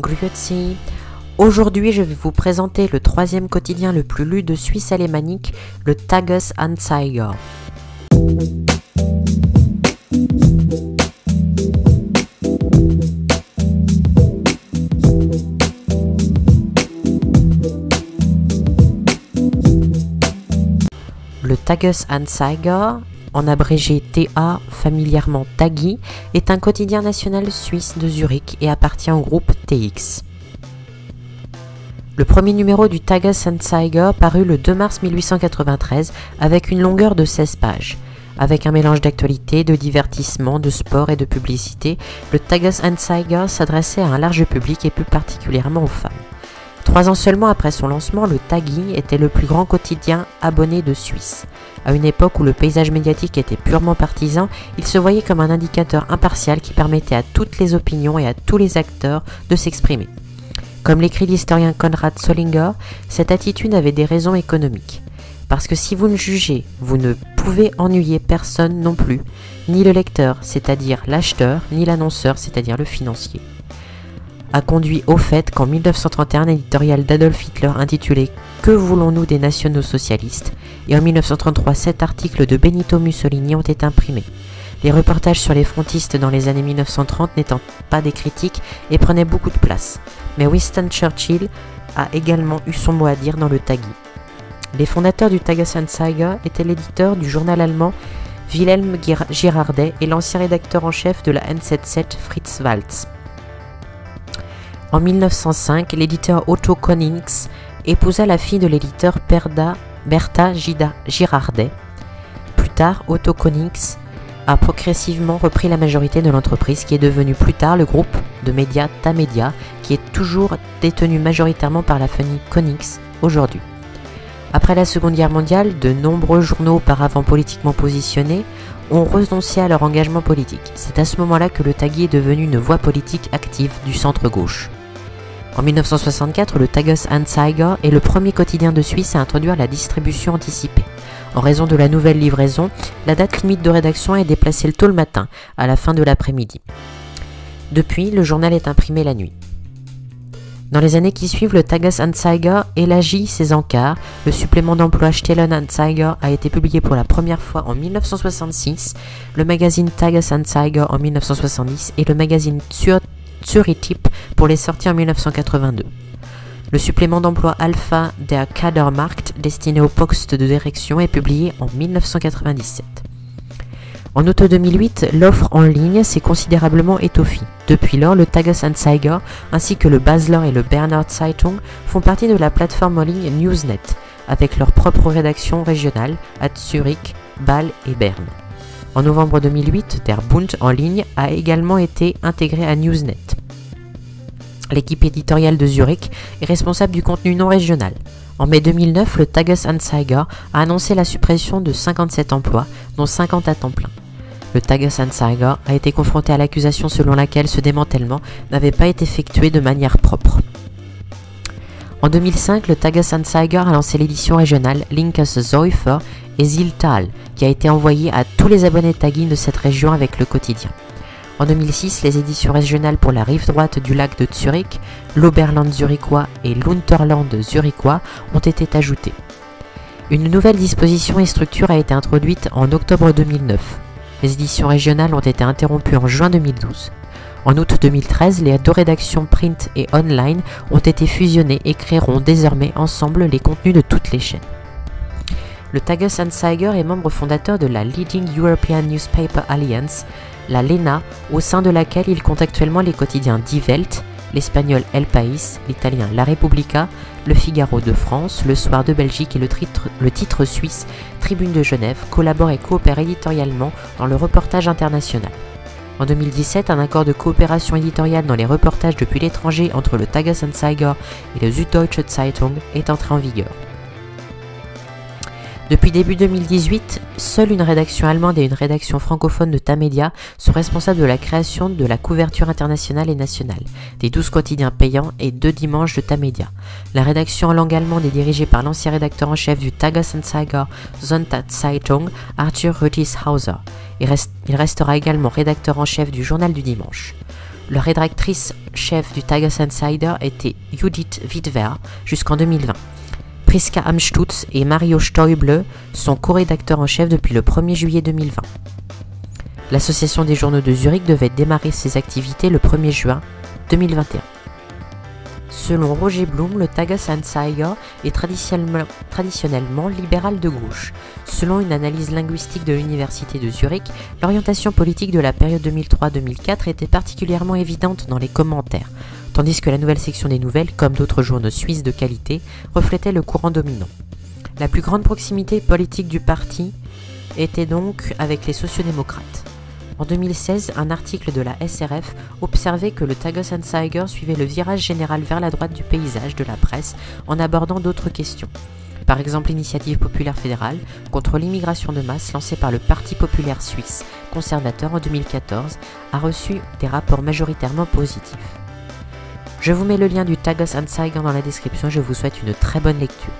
Grüezi. Aujourd'hui, je vais vous présenter le troisième quotidien le plus lu de Suisse alémanique, le Tagesanzeiger. Le Tagesanzeiger, en abrégé TA, familièrement Tagi, est un quotidien national suisse de Zurich et appartient au groupe TX. Le premier numéro du Tagesanzeiger parut le 2 mars 1893 avec une longueur de 16 pages. Avec un mélange d'actualité, de divertissement, de sport et de publicité, le Tagesanzeiger s'adressait à un large public et plus particulièrement aux femmes. Trois ans seulement après son lancement, le Tagi était le plus grand quotidien abonné de Suisse. À une époque où le paysage médiatique était purement partisan, il se voyait comme un indicateur impartial qui permettait à toutes les opinions et à tous les acteurs de s'exprimer. Comme l'écrit l'historien Konrad Solinger, cette attitude avait des raisons économiques. Parce que si vous ne jugez, vous ne pouvez ennuyer personne non plus, ni le lecteur, c'est-à-dire l'acheteur, ni l'annonceur, c'est-à-dire le financier a conduit au fait qu'en 1931, un éditorial d'Adolf Hitler intitulé Que voulons-nous des nationaux socialistes et en 1933, sept articles de Benito Mussolini ont été imprimés. Les reportages sur les frontistes dans les années 1930 n'étant pas des critiques et prenaient beaucoup de place. Mais Winston Churchill a également eu son mot à dire dans le Tagi. Les fondateurs du Tagesanzeiger étaient l'éditeur du journal allemand Wilhelm Girardet et l'ancien rédacteur en chef de la N77 Fritz Waltz. En 1905, l'éditeur Otto Konings épousa la fille de l'éditeur Bertha Girardet. Plus tard, Otto Konings a progressivement repris la majorité de l'entreprise qui est devenue plus tard le groupe de médias Tamedia qui est toujours détenu majoritairement par la famille Konings aujourd'hui. Après la Seconde Guerre mondiale, de nombreux journaux auparavant politiquement positionnés ont renoncé à leur engagement politique. C'est à ce moment-là que le Tagui est devenu une voix politique active du centre-gauche. En 1964, le Tagesanzeiger est le premier quotidien de Suisse à introduire la distribution anticipée. En raison de la nouvelle livraison, la date limite de rédaction est déplacée le tôt le matin, à la fin de l'après-midi. Depuis, le journal est imprimé la nuit. Dans les années qui suivent, le Tagesanzeiger élargit ses encarts. Le supplément d'emploi Stellenanzeiger a été publié pour la première fois en 1966, le magazine Tagesanzeiger en 1970 et le magazine Zurich pour les sorties en 1982. Le supplément d'emploi Alpha der Kadermarkt destiné au poste de direction est publié en 1997. En août 2008, l'offre en ligne s'est considérablement étoffée. Depuis lors, le Tagesanzeiger ainsi que le Basler et le Bernard Zeitung font partie de la plateforme en ligne Newsnet, avec leur propre rédaction régionale à Zurich, Bâle et Berne. En novembre 2008, Der Bund en ligne a également été intégré à Newsnet. L'équipe éditoriale de Zurich est responsable du contenu non régional. En mai 2009, le Tagesanzeiger a annoncé la suppression de 57 emplois, dont 50 à temps plein. Le Tagesanzeiger a été confronté à l'accusation selon laquelle ce démantèlement n'avait pas été effectué de manière propre. En 2005, le Tagesanzeiger a lancé l'édition régionale Linkes Zäufer et Ziltal, qui a été envoyée à tous les abonnés Tagin de cette région avec le quotidien. En 2006, les éditions régionales pour la rive droite du lac de Zurich, l'Oberland zurichois et l'Unterland zurichois ont été ajoutées. Une nouvelle disposition et structure a été introduite en octobre 2009. Les éditions régionales ont été interrompues en juin 2012. En août 2013, les deux rédactions print et online ont été fusionnées et créeront désormais ensemble les contenus de toutes les chaînes. Le Tagesanzeiger est membre fondateur de la Leading European Newspaper Alliance, la LENA, au sein de laquelle il compte actuellement les quotidiens Die Welt, l'espagnol El País, l'italien La Repubblica, le Figaro de France, le Soir de Belgique et le titre, suisse Tribune de Genève collaborent et coopèrent éditorialement dans le reportage international. En 2017, un accord de coopération éditoriale dans les reportages depuis l'étranger entre le Tagesanzeiger et le Süddeutsche Zeitung est entré en vigueur. Depuis début 2018, seule une rédaction allemande et une rédaction francophone de Tamedia sont responsables de la création de la couverture internationale et nationale, des 12 quotidiens payants et deux dimanches de Tamedia. La rédaction en langue allemande est dirigée par l'ancien rédacteur en chef du Tagesanzeiger Sonntagszeitung, Arthur Rüdishauser. Il, il restera également rédacteur en chef du Journal du Dimanche. La rédactrice chef du Tagesanzeiger était Judith Wittwer jusqu'en 2020. Priska Amstutz et Mario Stoible sont co-rédacteurs en chef depuis le 1er juillet 2020. L'association des journaux de Zurich devait démarrer ses activités le 1er juin 2021. Selon Roger Blum, le Tagesanzeiger est traditionnellement, traditionnellement libéral de gauche. Selon une analyse linguistique de l'Université de Zurich, l'orientation politique de la période 2003-2004 était particulièrement évidente dans les commentaires, tandis que la nouvelle section des nouvelles, comme d'autres journaux suisses de qualité, reflétait le courant dominant. La plus grande proximité politique du parti était donc avec les sociodémocrates. En 2016, un article de la SRF observait que le Tagesanzeiger suivait le virage général vers la droite du paysage de la presse en abordant d'autres questions. Par exemple, l'initiative populaire fédérale contre l'immigration de masse lancée par le Parti populaire suisse conservateur en 2014 a reçu des rapports majoritairement positifs. Je vous mets le lien du Tagesanzeiger dans la description, je vous souhaite une très bonne lecture.